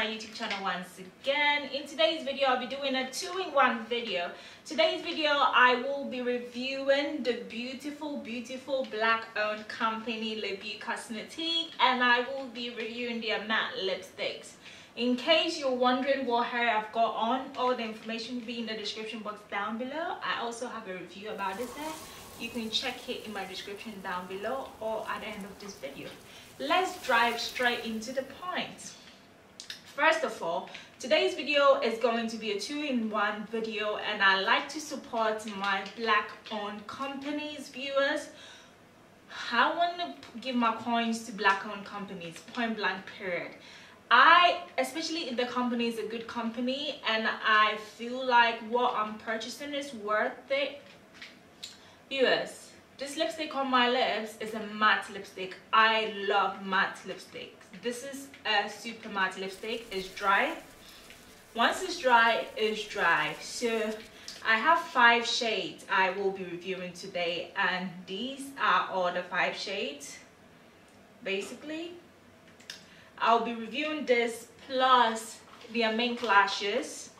my youtube channel once again. In today's video i'll be doing a two-in-one video. Today's video i will be reviewing the beautiful beautiful black owned company Le Beau Cosmétique and i will be reviewing their matte lipsticks. In case you're wondering what hair i've got on all the information will be in the description box down below. I also have a review about this hair. You can check it in my description down below or at the end of this video. Let's drive straight into the point First of all, today's video is going to be a two-in-one video and I like to support my black owned companies viewers. I want to give my coins to black owned companies, point blank period. I, especially if the company is a good company and I feel like what I'm purchasing is worth it. Viewers, this lipstick on my lips is a matte lipstick. I love matte lipstick this is a super matte lipstick. It's dry. Once it's dry it's dry. So I have five shades I will be reviewing today and these are all the five shades basically. I'll be reviewing this plus the mink lashes.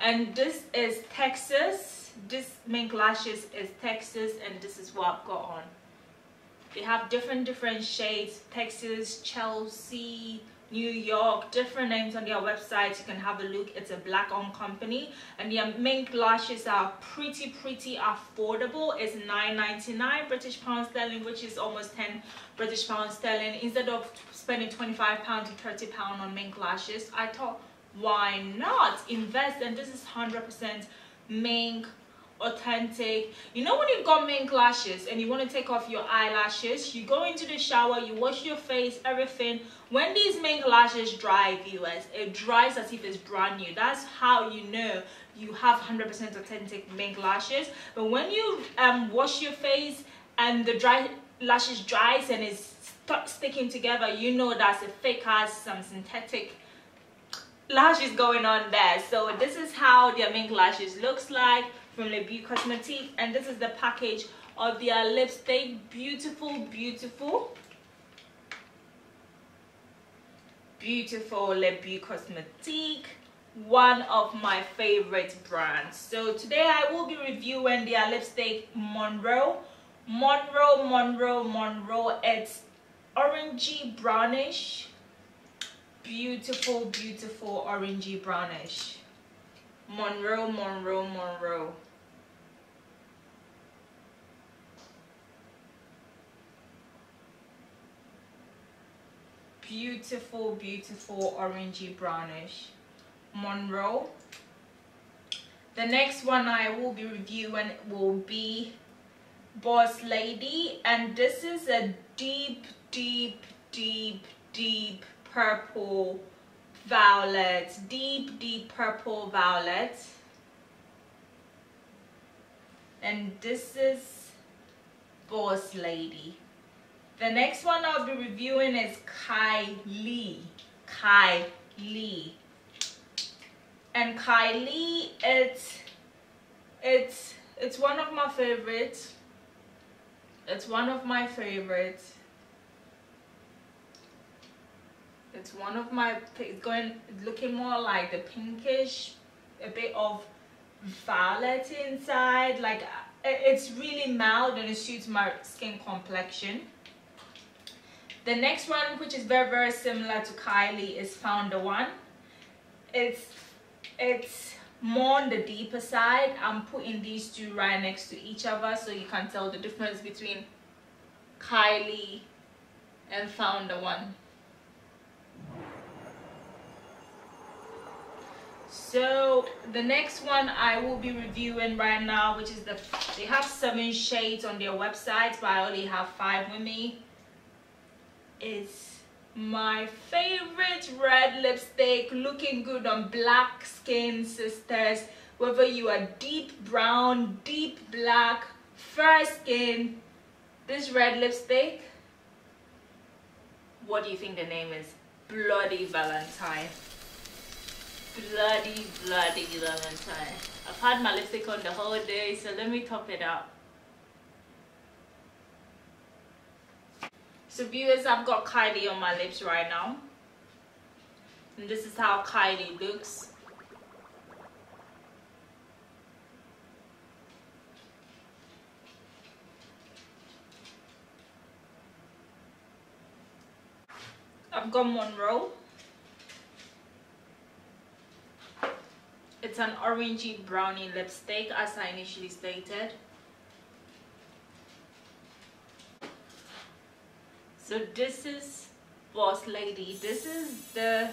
And this is Texas. This mink lashes is Texas and this is what I've got on. They have different different shades. Texas chelsea new york different names on their website you can have a look. It's a black owned company and their mink lashes are pretty pretty affordable. It's 9.99 british pound sterling which is almost 10 british pound sterling. Instead of spending 25 pound to 30 pound on mink lashes i thought why not invest? And this is 100 percent mink authentic. You know when you've got mink lashes and you want to take off your eyelashes you go into the shower you wash your face everything. When these mink lashes dry viewers it dries as if it's brand new. That's how you know you have 100% authentic mink lashes. But when you um wash your face and the dry lashes dries and it's sticking together you know that's a fake has some synthetic lashes going on there. So this is how the mink lashes looks like from Le Beau Cosmétique and this is the package of their lipstick. Beautiful beautiful. Beautiful Le Beau Cosmétique one of my favorite brands. So today I will be reviewing their lipstick Monroe. Monroe Monroe Monroe. It's orangey brownish. Beautiful beautiful orangey brownish Monroe, Monroe, Monroe. Beautiful, beautiful orangey brownish. Monroe. The next one I will be reviewing will be Boss Lady and this is a deep, deep, deep, deep purple violet deep deep purple violet and this is boss lady. The next one i'll be reviewing is kylie. Kylie. And kylie it's it's it's one of my favorites. It's one of my favorites it's one of my it's going looking more like the pinkish a bit of violet inside like it's really mild and it suits my skin complexion. The next one which is very very similar to Kylie is Founder One. It's it's more on the deeper side. I'm putting these two right next to each other so you can tell the difference between Kylie and Founder One so the next one i will be reviewing right now which is the they have seven shades on their website but i only have five with me. Is my favorite red lipstick looking good on black skin sisters. Whether you are deep brown deep black fair skin this red lipstick what do you think the name is? Bloody valentine bloody, bloody Valentine. I've had my lipstick on the whole day, so let me top it up. So viewers, I've got Kylie on my lips right now. and this is how Kylie looks I've got Monroe it's an orangey brownie lipstick as I initially stated. So this is boss lady this is the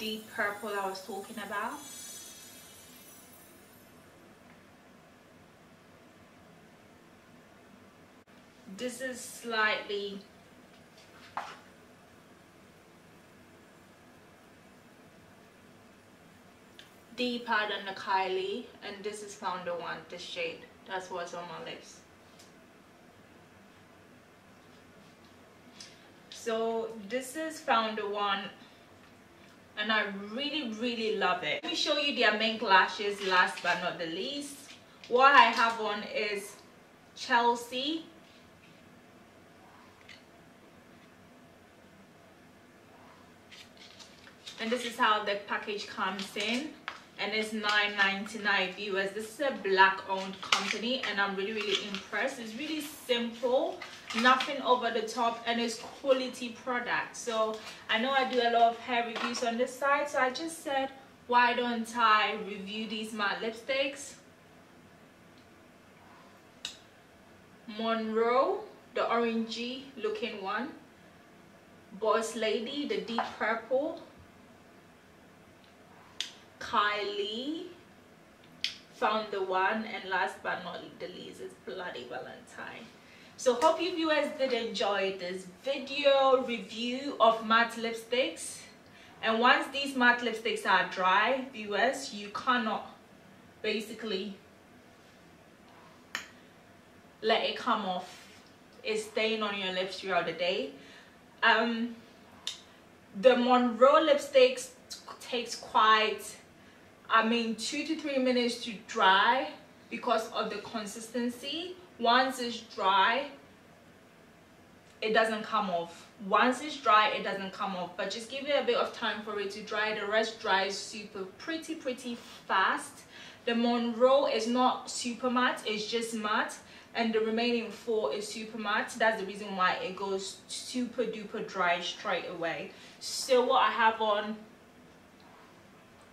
deep purple I was talking about. This is slightly deeper than the Kylie and this is Founder One, this shade. That's what's on my lips. So this is Founder One and I really really love it. Let me show you their mink lashes last but not the least. What I have on is Chelsea and this is how the package comes in and it's 9.99 viewers this is a black owned company and i'm really really impressed. It's really simple nothing over the top and it's quality product. So i know i do a lot of hair reviews on this side so i just said why don't i review these matte lipsticks? Monroe the orangey looking one. Boss lady the deep purple Kylie Founder One and last but not the least is Bloody Valentine. So hope you viewers did enjoy this video review of matte lipsticks. And once these matte lipsticks are dry, viewers, you cannot basically let it come off. It's staying on your lips throughout the day. Um, the Monroe lipsticks takes quite I mean two to three minutes to dry because of the consistency. Once it's dry it doesn't come off. Once it's dry it doesn't come off. But just give it a bit of time for it to dry. The rest dries super pretty pretty fast. The Monroe is not super matte it's just matte. And the remaining four is super matte. That's the reason why it goes super duper dry straight away. So what I have on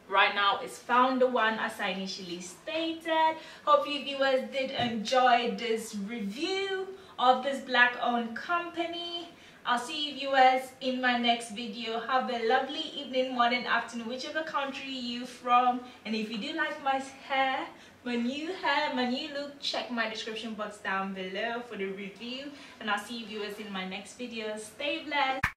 right now is founder one as i initially stated. Hope you viewers did enjoy this review of this black owned company. I'll see you viewers in my next video. Have a lovely evening morning afternoon whichever country you from. And if you do like my hair my new hair my new look check my description box down below for the review. And i'll see you viewers in my next video. Stay blessed